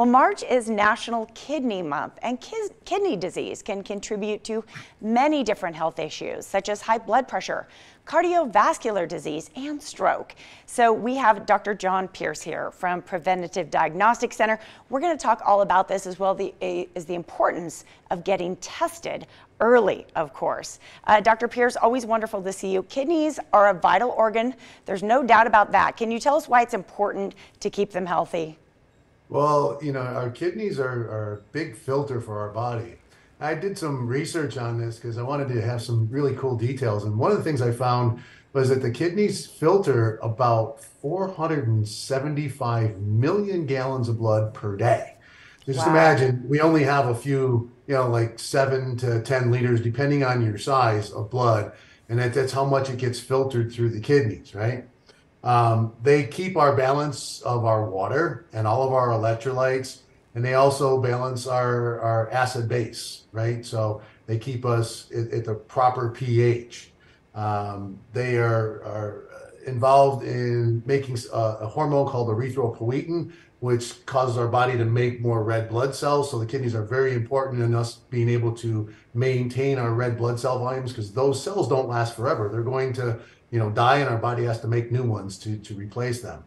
Well, March is National Kidney Month, and kidney disease can contribute to many different health issues, such as high blood pressure, cardiovascular disease, and stroke. So we have Dr. John Pierce here from Preventative Diagnostic Center. We're going to talk all about this as well the, as the importance of getting tested early, of course. Uh, Dr. Pierce, always wonderful to see you. Kidneys are a vital organ. There's no doubt about that. Can you tell us why it's important to keep them healthy? Well, you know, our kidneys are, are a big filter for our body. I did some research on this because I wanted to have some really cool details. And one of the things I found was that the kidneys filter about 475 million gallons of blood per day. Just wow. imagine we only have a few, you know, like seven to 10 liters, depending on your size of blood. And that, that's how much it gets filtered through the kidneys, right? Um, they keep our balance of our water and all of our electrolytes and they also balance our, our acid base, right? So they keep us at, at the proper pH. Um, they are, are involved in making a, a, hormone called erythropoietin, which causes our body to make more red blood cells. So the kidneys are very important in us being able to maintain our red blood cell volumes because those cells don't last forever. They're going to, you know, die, and our body has to make new ones to to replace them.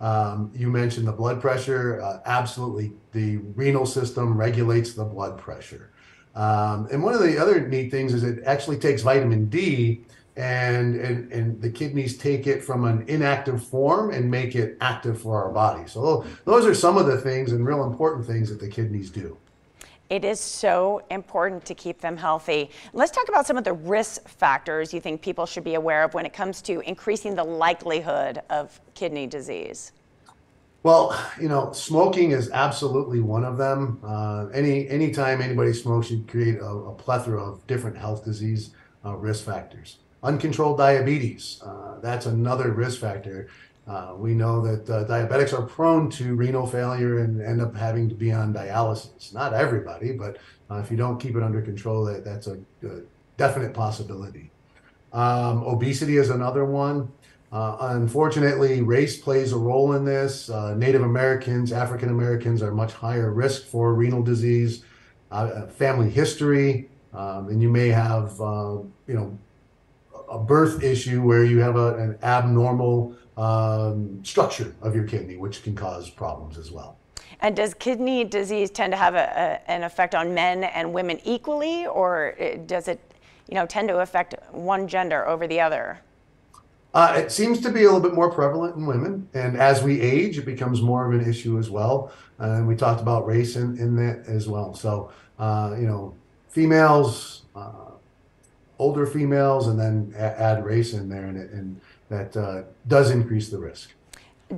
Um, you mentioned the blood pressure. Uh, absolutely, the renal system regulates the blood pressure. Um, and one of the other neat things is it actually takes vitamin D, and, and and the kidneys take it from an inactive form and make it active for our body. So those are some of the things and real important things that the kidneys do. It is so important to keep them healthy. Let's talk about some of the risk factors you think people should be aware of when it comes to increasing the likelihood of kidney disease. Well, you know, smoking is absolutely one of them. Uh, any anytime anybody smokes, you create a, a plethora of different health disease uh, risk factors. Uncontrolled diabetes, uh, that's another risk factor. Uh, we know that uh, diabetics are prone to renal failure and end up having to be on dialysis. Not everybody, but uh, if you don't keep it under control, that, that's a, a definite possibility. Um, obesity is another one. Uh, unfortunately, race plays a role in this. Uh, Native Americans, African Americans are much higher risk for renal disease. Family history, um, and you may have, you know, a birth issue where you have a, an abnormal um, structure of your kidney, which can cause problems as well. And does kidney disease tend to have a, a, an effect on men and women equally, or uh, does it, you know, tend to affect one gender over the other? Uh, it seems to be a little bit more prevalent in women, and as we age, it becomes more of an issue as well. Uh, and we talked about race in, in that as well. So, uh, you know, females, uh, older females, and then add race in there, and, and that uh, does increase the risk.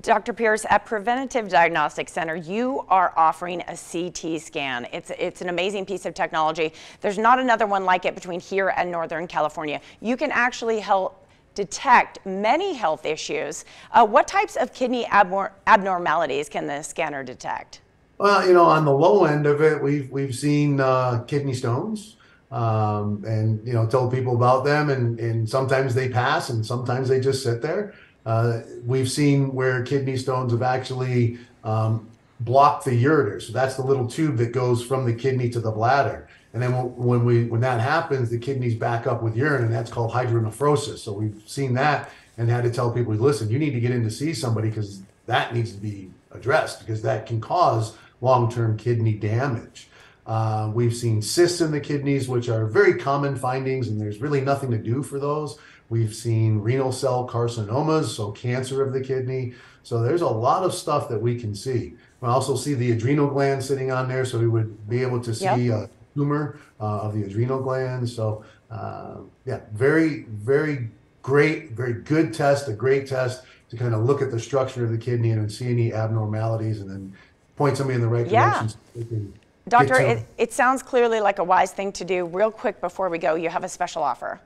Dr. Pierce, at Preventative Diagnostic Center, you are offering a CT scan. It's, it's an amazing piece of technology. There's not another one like it between here and Northern California. You can actually help detect many health issues. Uh, what types of kidney abnormalities can the scanner detect? Well, you know, on the low end of it, we've, we've seen uh, kidney stones um, and you know tell people about them and and sometimes they pass and sometimes they just sit there. Uh, we've seen where kidney stones have actually um, blocked the ureter. So that's the little tube that goes from the kidney to the bladder. And then when we when that happens the kidneys back up with urine and that's called hydronephrosis. So we've seen that and had to tell people listen you need to get in to see somebody because that needs to be addressed because that can cause long-term kidney damage uh, we've seen cysts in the kidneys, which are very common findings, and there's really nothing to do for those. We've seen renal cell carcinomas, so cancer of the kidney. So there's a lot of stuff that we can see. We also see the adrenal gland sitting on there, so we would be able to see yep. a tumor uh, of the adrenal gland. So uh, yeah, very, very great, very good test, a great test to kind of look at the structure of the kidney and see any abnormalities, and then point somebody in the right yeah. direction. Doctor, it, it sounds clearly like a wise thing to do. Real quick before we go, you have a special offer.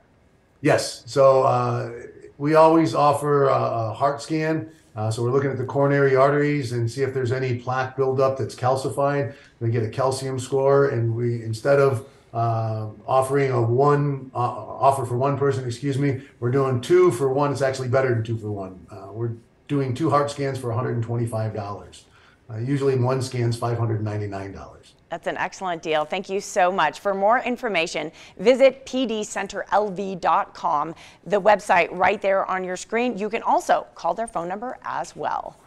Yes. So uh, we always offer a, a heart scan. Uh, so we're looking at the coronary arteries and see if there's any plaque buildup that's calcified. We get a calcium score, and we instead of uh, offering a one uh, offer for one person, excuse me, we're doing two for one. It's actually better than two for one. Uh, we're doing two heart scans for $125. Uh, usually one scan's $599. That's an excellent deal. Thank you so much. For more information, visit pdcenterlv.com, the website right there on your screen. You can also call their phone number as well.